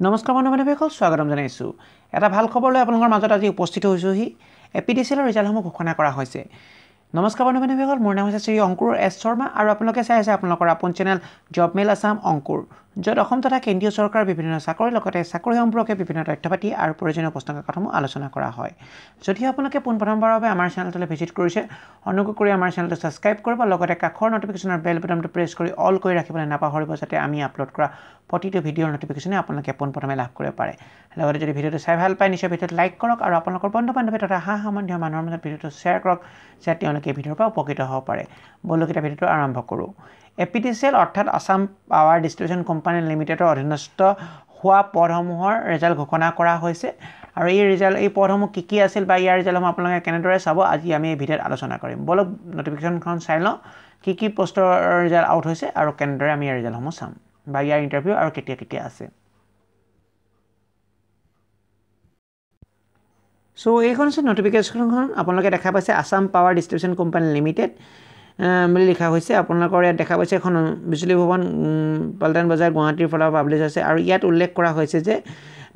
নমস্কাৰ বন্ধু বান্ধৱীসকল স্বাগতম জনাইছোঁ। এটা ভাল খবৰ লৈ আপোনালোকৰ মাজত আজি উপস্থিত হৈছোঁহি। এ পি ডি চি এলৰ ৰিজাল্টসমূহ ঘোষণা কৰা হৈছে। নমস্কাৰ বন্ধু বান্ধৱীসকল মোৰ নাম হৈছে শ্ৰী অংকুৰ এছ শৰ্মা আৰু আপোনালোকে চাই আছে আপোনালোকৰ আপোন channel job mail Assam Ankur. য'ত অসম তথা কেন্দ্ৰীয় চৰকাৰৰ বিভিন্ন চাকৰিৰ লগতে চাকৰি সম্পৰ্কে বিভিন্ন তথ্য পাতি আৰু প্ৰয়োজনীয় প্ৰশ্ন কাকতসমূহ আলোচনা কৰা হয়। যদি আপোনালোকে পোনপ্ৰথমবাৰৰ বাবে আমাৰ চেনেলটোলৈ ভিজিট কৰিছে অনুগ্ৰহ কৰি আমাৰ চেনেলটো ছাবস্ক্ৰাইব কৰিব লগতে কাষৰ নটিফিকেশ্যনৰ বেল বুটামটো প্ৰেছ কৰি অল কৰি ৰাখিবলৈ নাপাহৰিব যাতে আমি আপলোড কৰা প্ৰতিটো ভিডিঅ'ৰ নটিফিকেশ্যনে আপোনালোকে পোনপ্ৰথমে লাভ কৰিব পাৰে। লগতে যদি ভিডিঅ'টো চাই ভাল পায় নিশ্চয় ভিডিঅ'টো লাইক কৰক আৰু আপোনালোকৰ বন্ধু বান্ধৱী তথা সা সম্বন্ধীয় মানুহৰ মাজত ভিডিঅ'টো শ্বেয়াৰ কৰক যাতে তেওঁলোকে এই ভিডিঅ'ৰ পৰা উপকৃত হ'ব পাৰে। বলুকেইটা ভিডিঅ'টো আৰম্ভ কৰোঁ। A P D C L অৰ্থাৎ আছাম পাৱাৰ ডিষ্ট্ৰিবিউশ্যন কোম্পানী লিমিটেডৰ অধীনস্থ হোৱা পদসমূহৰ ৰিজাল্ট ঘোষণা কৰা হৈছে। আৰু এই ৰিজাল্ট এই পদসমূহ কি কি আছিল বা ইয়াৰ ৰিজাল্টসমূহ আপোনালোকে কেনেদৰে চাব আজি আমি এই ভিডিঅ'ত আলোচনা কৰিম। বলক নটিফিকেশ্যনখন চাই লওঁ কি কি পষ্টৰ ৰিজাল্ট আউট হৈছে আৰু কেনেদৰে আমি ইয়াৰ ৰিজাল্টসমূহ চাম বা ইয়াৰ ইণ্টাৰভিউ আৰু কেতিয়া কেতিয়া আছে। চ' এইখন হৈছে নটিফিকেশ্যনখন আপোনালোকে দেখা পাইছে Assam power distribution company limited. বুলি লিখা হৈছে। আপোনালোকৰ ইয়াত দেখা পাইছে এখন বিজুলী ভৱন পল্টন বজাৰ গুৱাহাটীৰ ফালৰ পাব্লিছ হৈছে। আৰু ইয়াত উল্লেখ কৰা হৈছে যে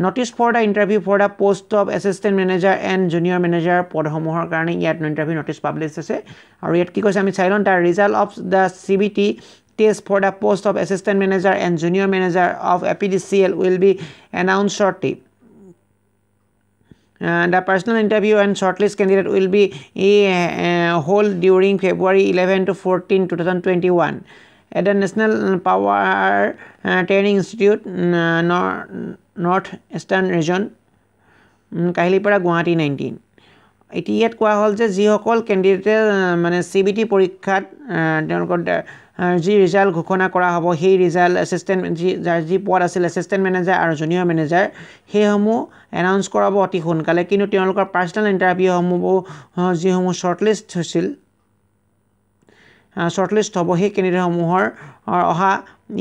notice for the interview for the post of assistant manager and junior manager পদসমূহৰ কাৰণে ইয়াত ইণ্টাৰভিউ নটিচ পাব্লিছ হৈছে। আৰু ইয়াত কি কৈছে আমি চাই লওঁ the result of the C B T test for the post of assistant manager and junior manager of A P D C L will be announce shortly Uh, and the personal interview and shortlist candidate will be uh, held during February 11 to 14, 2021 at the National Power uh, Training Institute, uh, North, Northeastern Region, Kahilipara, Guwahati 19. এতিয়াত কোৱা হ'ল যে যিসকল কেণ্ডিডেটে মানে C B T পৰীক্ষাত তেওঁলোকৰ যি result ঘোষণা কৰা হ'ব সেই ৰিজাল্ট এছিষ্টেণ্ট যি যি পদ আছিল এছিষ্টেণ্ট মেনেজাৰ আৰু জুনিয়ৰ মেনেজাৰ সেইসমূহ এনাউন্স কৰাব অতি সোনকালে। কিন্তু তেওঁলোকৰ পাৰ্চনেল ইণ্টাৰভিউসমূহো যিসমূহ শ্বৰ্টলিষ্ট হৈছিল শ্বৰ্টলিষ্ট হ'ব সেই কেণ্ডিডেটসমূহৰ অহা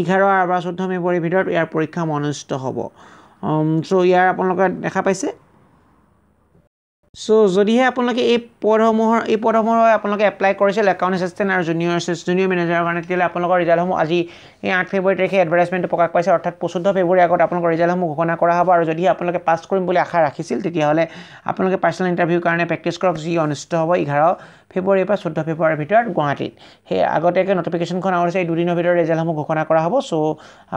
এঘাৰ আৰু বা চৈধ্য ফেব্ৰুৱাৰীৰ ভিতৰত ইয়াৰ পৰীক্ষা অনুষ্ঠিত হ'ব। চ' ইয়াৰ আপোনালোকে দেখা পাইছে? চ' যদিহে আপোনালোকে এই পদসমূহৰ এই পদসমূহৰ আপোনালোকে এপ্লাই কৰিছিল একাউণ্ট এছিষ্টেণ্ট আৰু জুনিয়ৰ জুনিয়ৰ মেনেজাৰৰ কাৰণে তেতিয়াহ'লে আপোনালোকৰ ৰিজাল্টসমূহ আজি এই আঠ ফেব্ৰুৱাৰী তাৰিখে এডভাৰটাইজমেণ্টটো প্ৰকাশ পাইছে অৰ্থাৎ চৈধ্য ফেব্ৰুৱাৰী আগত আপোনালোকৰ ৰিজাল্টসমূহ ঘোষণা কৰা হ'ব আৰু যদি আপোনালোকে পাছ কৰিম বুলি আশা ৰাখিছিল তেতিয়াহ'লে আপোনালোকে পাৰ্চনেল ইণ্টাৰভিউৰ কাৰণে প্ৰেক্টিছ কৰক যি অনুষ্ঠিত হ'ব এঘাৰ ফেব্ৰুৱাৰীৰ পৰা চৈধ্য ফেব্ৰুৱাৰীৰ ভিতৰত গুৱাহাটীত। সেই আগতীয়াকৈ নটিফিকেশ্যনখন আহিছে এই দুদিনৰ ভিতৰত ৰিজাল্টসমূহ ঘোষণা কৰা হ'ব। চ'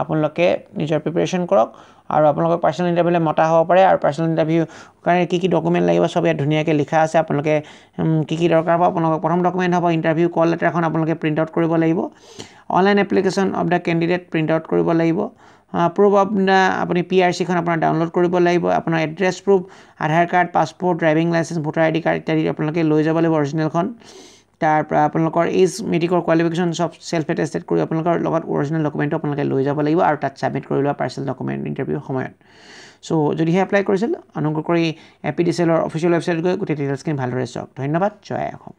আপোনালোকে নিজৰ প্ৰিপেৰেশ্যন কৰক আৰু আপোনালোকক পাৰ্চনেল ইণ্টাৰভিউলৈ মতা হ'ব পাৰে আৰু পাৰ্চনেল ইণ্টাৰভিউ কাৰণে কি কি ডকুমেণ্ট লাগিব চব ইয়াত ধুনীয়াকৈ লিখা আছে। আপোনালোকে কি কি দৰকাৰ হ'ব আপোনালোকক প্ৰথম ডকুমেণ্ট হ'ব ইণ্টাৰভিউ কল লেটাৰখন আপোনালোকে প্ৰিণ্ট আউট কৰিব লাগিব। Online application of the candidate print out কৰিব লাগিব। প্ৰুফ দ্য আপুনি পি আৰ চিখন আপোনাৰ ডাউনলোড কৰিব লাগিব আপোনাৰ address proof Aadhaar card passport driving licence voter I D card ইত্যাদি আপোনালোকে লৈ যাব লাগিব অৰিজিনেলখন তাৰপৰা আপোনালোকৰ এইজ মেডিকেল কোৱালিফিকেশ্যন চব চেল্ফ এটেষ্টেড কৰি আপোনালোকৰ লগত অৰিজিনেল ডকুমেণ্টটো আপোনালোকে লৈ যাব লাগিব আৰু তাত ছাবমিট কৰি লোৱা পাৰ্চেল ডকুমেণ্ট ইণ্টাৰভিউৰ সময়ত। চ' যদিহে এপ্লাই কৰিছিল অনুগ্ৰহ কৰি এ পি ডি চি এলৰ অফিচিয়েল ৱেবছাইটত গৈ গোটেই ডিটেইলছখিনি ভালদৰে চাওক। ধন্যবাদ জয় অসম